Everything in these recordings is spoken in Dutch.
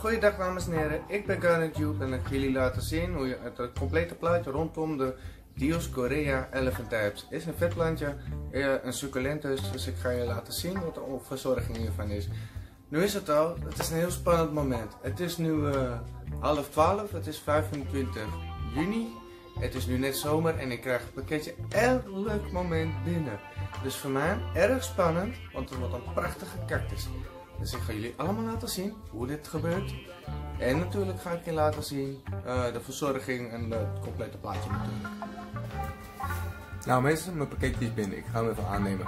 Goeiedag dames en heren, ik ben Garnet Joep en ik ga jullie laten zien hoe je het complete plaatje rondom de Dioskorea Elephant Types is een vetplantje, eh, een succulentus, dus ik ga je laten zien wat de verzorging hiervan is. Nu is het al, het is een heel spannend moment. Het is nu uh, half 12, het is 25 juni. Het is nu net zomer en ik krijg het pakketje elk moment binnen. Dus voor mij erg spannend, want het wordt een prachtige cactus. Dus ik ga jullie allemaal laten zien hoe dit gebeurt. En natuurlijk ga ik je laten zien uh, de verzorging en het complete plaatje natuurlijk. Nou mensen, mijn pakketje is binnen. Ik ga hem even aannemen.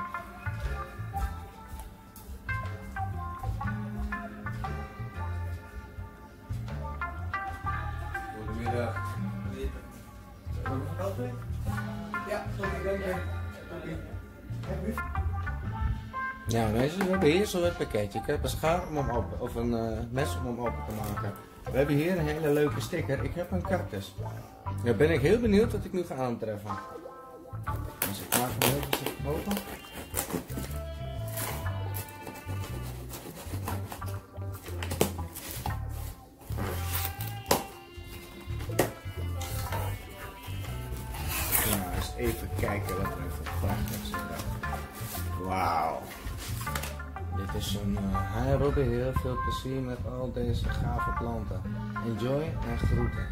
Goedemiddag. Ja, tot Ja mensen, we hebben hier zo het pakketje. Ik heb een schaar om hem open, of een uh, mes om hem open te maken. We hebben hier een hele leuke sticker. Ik heb een cactus. Daar ben ik heel benieuwd wat ik nu ga aantreffen. Dus ik maak hem even open. Eens even kijken wat er even prachtig is. Wauw. Dit is een uh, heel veel plezier met al deze gave planten. Enjoy en groeten.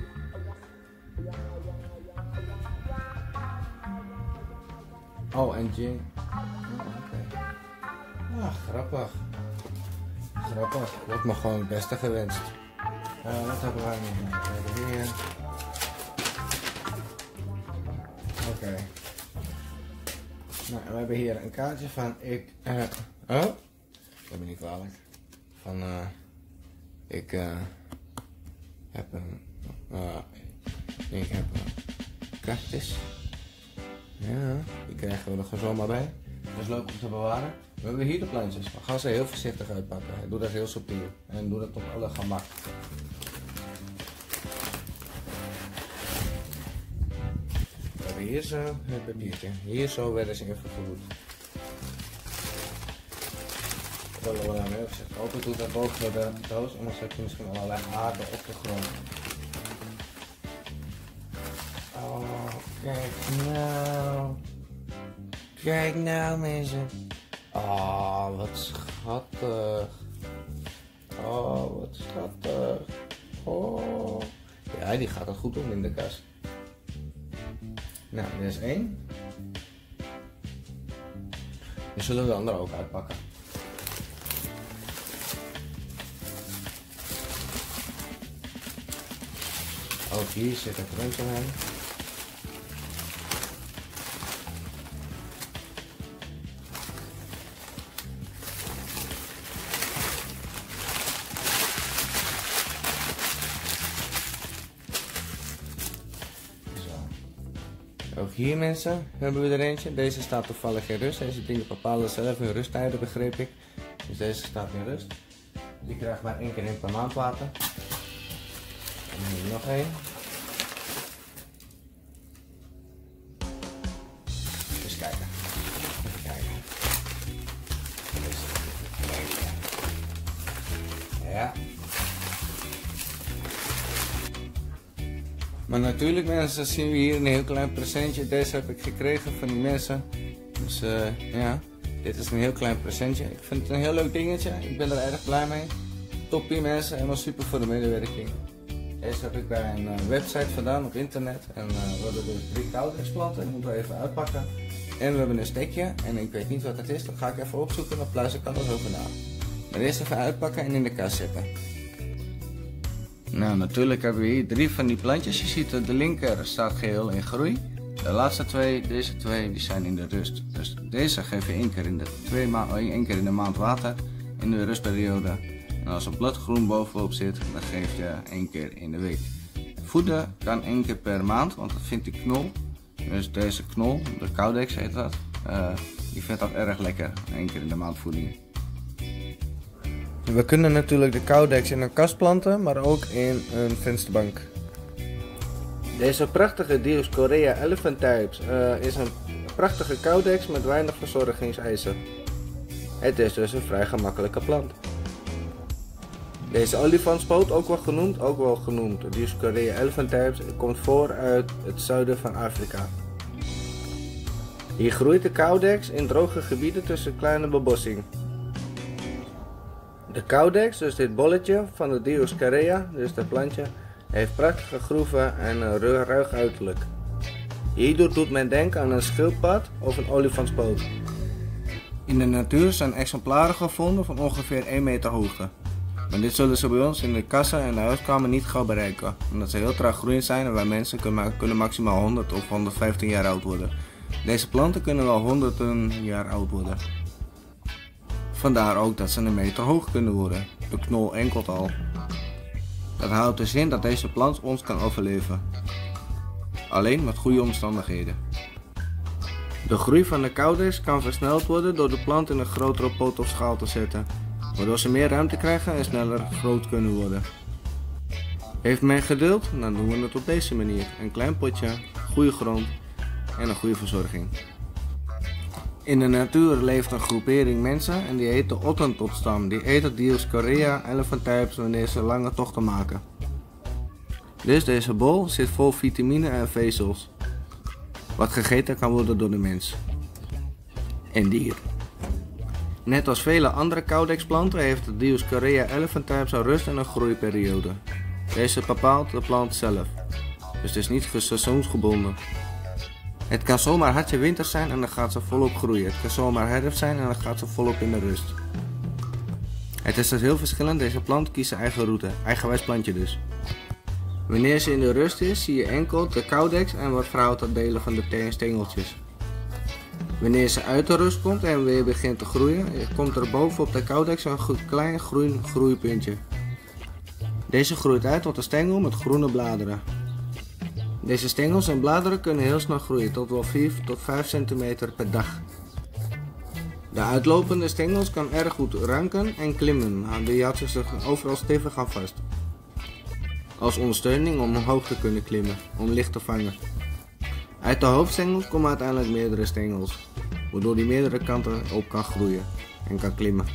Oh, en Jing. Oh. Ah, grappig. Grappig. Wordt me gewoon het beste gewenst. Uh, wat hebben wij? We hier. Oké. Nou, we hebben hier een kaartje van ik. Uh, oh? Dat ben niet kwalijk. Van uh, ik uh, heb een. Uh, ik heb een cactus. Ja, die krijgen we er gewoon zomaar bij. Dat is leuk om te bewaren. We hebben hier de plantjes. We gaan ze heel voorzichtig uitpakken. Doe dat heel subtiel. En doe dat op alle gemak. We hebben hier zo het papiertje. Hier zo werden ze even vervoerd. Dat willen we dan even zeggen. Open doet dat boven de doos, anders heb je misschien allerlei aarde op de grond. Oh, kijk nou. Kijk nou mensen. Oh, wat schattig. Oh, wat schattig. Oh. Ja, die gaat er goed om in de kast. Nou, dit is één. Die zullen de andere ook uitpakken. Ook hier zit een groente in. Ook hier mensen hebben we er eentje. Deze staat toevallig in rust. Deze dingen bepalen zelf hun rusttijden begreep ik. Dus deze staat in rust. Die krijgt maar één keer in per maand water. Hier nog één. Eens kijken. Even kijken. Ja. Maar natuurlijk mensen, zien we hier een heel klein presentje. Deze heb ik gekregen van die mensen. Dus uh, ja, dit is een heel klein presentje. Ik vind het een heel leuk dingetje. Ik ben er erg blij mee. Toppie mensen, helemaal super voor de medewerking. Deze heb ik bij een uh, website vandaan op internet. En uh, we hebben dus drie koudexplanten. Ik moet er even uitpakken. En we hebben een stekje. En ik weet niet wat het is. Dat ga ik even opzoeken. Dan pluis ik alles over na. Maar eerst even uitpakken en in de kast zetten. Nou, natuurlijk hebben we hier drie van die plantjes. Je ziet dat de linker staat geheel in groei. De laatste twee, deze twee, die zijn in de rust. Dus deze geef je één keer in de, twee ma één keer in de maand water in de rustperiode. En als er bladgroen bovenop zit, dan geef je één keer in de week. Voeden kan één keer per maand, want dat vindt die knol. Dus deze knol, de Caudex heet dat, uh, die vindt dat erg lekker, één keer in de maand voeding. We kunnen natuurlijk de Caudex in een kast planten, maar ook in een vensterbank. Deze prachtige Dioskorea Elephant Types uh, is een prachtige Caudex met weinig verzorgingseisen. Het is dus een vrij gemakkelijke plant. Deze olifantspoot, ook wel genoemd, ook wel genoemd Dioscorea elephantypes, komt voor uit het zuiden van Afrika. Hier groeit de caudex in droge gebieden tussen kleine bebossing. De caudex, dus dit bolletje van de Dioscorea, dus dat plantje, heeft prachtige groeven en een ruig uiterlijk. Hierdoor doet men denken aan een schildpad of een olifantspoot. In de natuur zijn exemplaren gevonden van ongeveer 1 meter hoogte. Maar dit zullen ze bij ons in de kassa en de huiskamer niet gauw bereiken, omdat ze heel traag groeiend zijn en wij mensen kunnen maximaal 100 of 115 jaar oud worden. Deze planten kunnen wel honderden jaar oud worden. Vandaar ook dat ze een meter hoog kunnen worden, de knol enkelt al. Dat houdt dus in dat deze plant ons kan overleven. Alleen met goede omstandigheden. De groei van de caudex kan versneld worden door de plant in een grotere pot of schaal te zetten, waardoor ze meer ruimte krijgen en sneller groot kunnen worden. Heeft men geduld, dan doen we het op deze manier. Een klein potje, goede grond en een goede verzorging. In de natuur leeft een groepering mensen en die heet de Ottentotstam. Die eten Dioscorea elephantypes wanneer ze lange tochten maken. Dus deze bol zit vol vitamine en vezels, wat gegeten kan worden door de mens en dier. Net als vele andere caudexplanten heeft de Dioscorea elephantypes een rust en een groeiperiode. Deze bepaalt de plant zelf, dus het is niet seizoensgebonden. Het kan zomaar hartje winter zijn en dan gaat ze volop groeien. Het kan zomaar herfst zijn en dan gaat ze volop in de rust. Het is dus heel verschillend, deze plant kiest zijn eigen route, eigenwijs plantje dus. Wanneer ze in de rust is, zie je enkel de caudex en wat verhoudte delen van de stengeltjes. Wanneer ze uit de rust komt en weer begint te groeien, komt er bovenop de caudex een klein groen groeipuntje. Deze groeit uit tot een stengel met groene bladeren. Deze stengels en bladeren kunnen heel snel groeien, tot wel 4 tot 5 cm per dag. De uitlopende stengels kan erg goed ranken en klimmen, die houdt zich overal stevig aan vast. Als ondersteuning om omhoog te kunnen klimmen, om licht te vangen. Uit de hoofdstengels komen uiteindelijk meerdere stengels, waardoor die meerdere kanten op kan groeien en kan klimmen.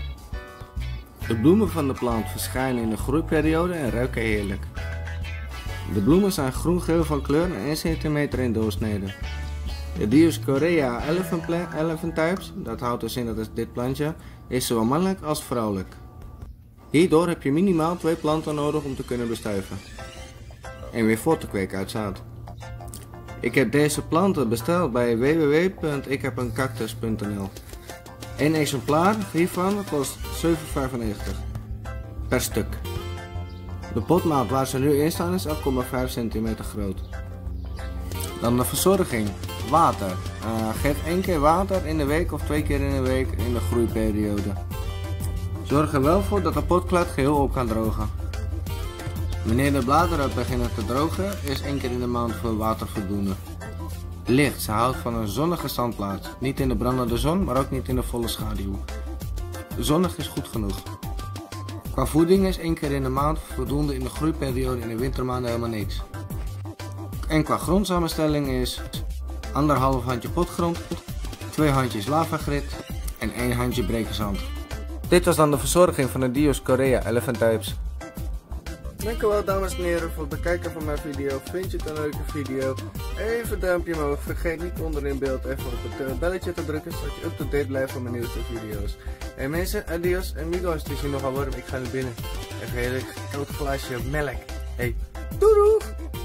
De bloemen van de plant verschijnen in de groeiperiode en ruiken heerlijk. De bloemen zijn groen-geel van kleur en 1 cm in doorsnede. De Dioscorea elephantypes, dat houdt dus in dat is dit plantje, is zowel mannelijk als vrouwelijk. Hierdoor heb je minimaal twee planten nodig om te kunnen bestuiven. En weer voort te kweken uit zaad. Ik heb deze planten besteld bij www.ikhebencactus.nl Een exemplaar hiervan kost 7,95 per stuk. De potmaat waar ze nu in staan is 11,5 cm groot. Dan de verzorging. Water. Uh, geef één keer water in de week of twee keer in de week in de groeiperiode. Zorg er wel voor dat de potklad geheel op kan drogen. Wanneer de bladeren beginnen te drogen, is één keer in de maand veel water voldoende. Licht. Ze houdt van een zonnige standplaats. Niet in de brandende zon, maar ook niet in de volle schaduw. Zonnig is goed genoeg. Qua voeding is één keer in de maand voldoende in de groeiperiode in de wintermaanden helemaal niks. En qua grondsamenstelling is anderhalf handje potgrond, twee handjes lavagrit en één handje brekersand. Dit was dan de verzorging van de Dioscorea Elephant Types. Dankjewel dames en heren voor het bekijken van mijn video. Vind je het een leuke video? Even duimpje omhoog. Vergeet niet onder in beeld even op het eh, belletje te drukken. Zodat je up-to-date blijft van mijn nieuwste video's. En mensen, adios en amigos. Het is hier nogal warm. Ik ga naar binnen. Even heerlijk groot glaasje melk. Hey, doei!